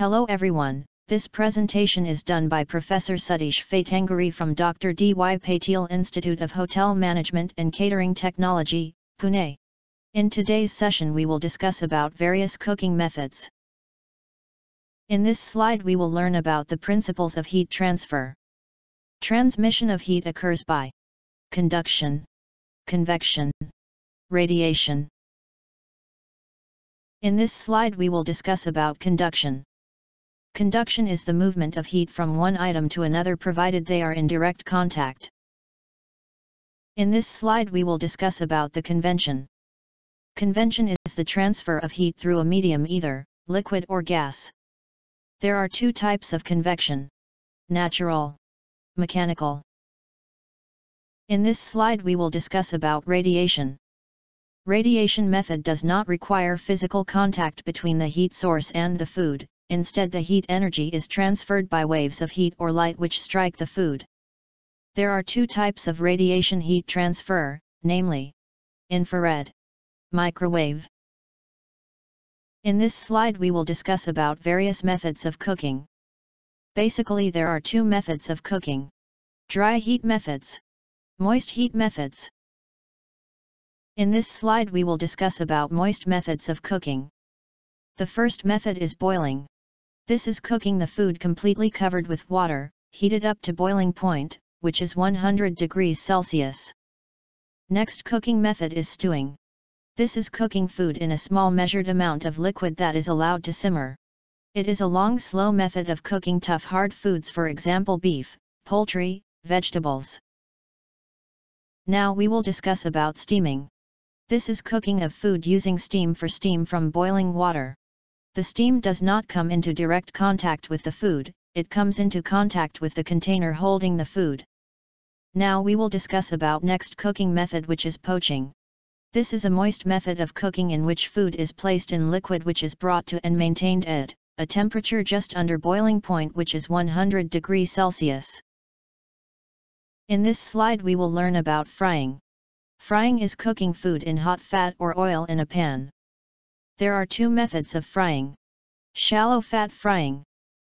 Hello everyone, this presentation is done by Professor Satish Fatanguri from Dr. D. Y. Patil Institute of Hotel Management and Catering Technology, Pune. In today's session we will discuss about various cooking methods. In this slide we will learn about the principles of heat transfer. Transmission of heat occurs by conduction, convection, radiation. In this slide we will discuss about conduction. Conduction is the movement of heat from one item to another provided they are in direct contact. In this slide we will discuss about the convection. Convection is the transfer of heat through a medium either, liquid or gas. There are two types of convection. Natural. Mechanical. In this slide we will discuss about radiation. Radiation method does not require physical contact between the heat source and the food, instead the heat energy is transferred by waves of heat or light which strike the food. There are two types of radiation heat transfer, namely infrared, microwave. In this slide we will discuss about various methods of cooking. Basically there are two methods of cooking. Dry heat methods. Moist heat methods. In this slide we will discuss about moist methods of cooking. The first method is boiling. This is cooking the food completely covered with water, heated up to boiling point, which is 100 degrees Celsius. Next cooking method is stewing. This is cooking food in a small measured amount of liquid that is allowed to simmer. It is a long slow method of cooking tough hard foods for example beef, poultry, vegetables. Now we will discuss about steaming. This is cooking of food using steam for steam from boiling water. The steam does not come into direct contact with the food, it comes into contact with the container holding the food. Now we will discuss about next cooking method which is poaching. This is a moist method of cooking in which food is placed in liquid which is brought to and maintained at a temperature just under boiling point which is 100 degrees Celsius. In this slide we will learn about frying. Frying is cooking food in hot fat or oil in a pan. There are two methods of frying. Shallow fat frying.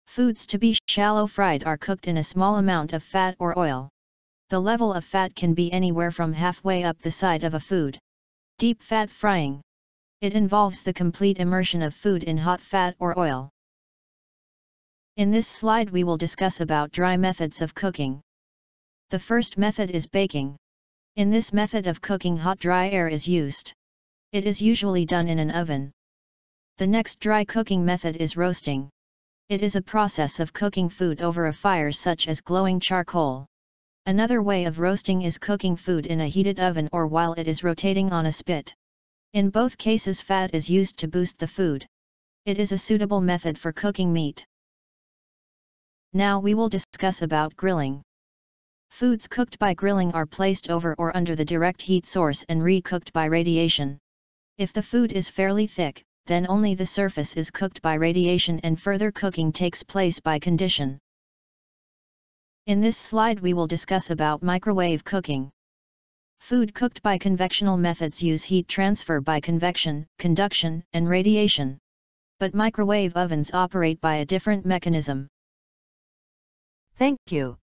Foods to be shallow fried are cooked in a small amount of fat or oil. The level of fat can be anywhere from halfway up the side of a food. Deep fat frying. It involves the complete immersion of food in hot fat or oil. In this slide we will discuss about dry methods of cooking. The first method is baking. In this method of cooking hot dry air is used. It is usually done in an oven. The next dry cooking method is roasting. It is a process of cooking food over a fire such as glowing charcoal. Another way of roasting is cooking food in a heated oven or while it is rotating on a spit. In both cases fat is used to boost the food. It is a suitable method for cooking meat. Now we will discuss about grilling. Foods cooked by grilling are placed over or under the direct heat source and re-cooked by radiation. If the food is fairly thick, then only the surface is cooked by radiation and further cooking takes place by conduction. In this slide we will discuss about microwave cooking. Food cooked by convectional methods use heat transfer by convection, conduction, and radiation. But microwave ovens operate by a different mechanism. Thank you.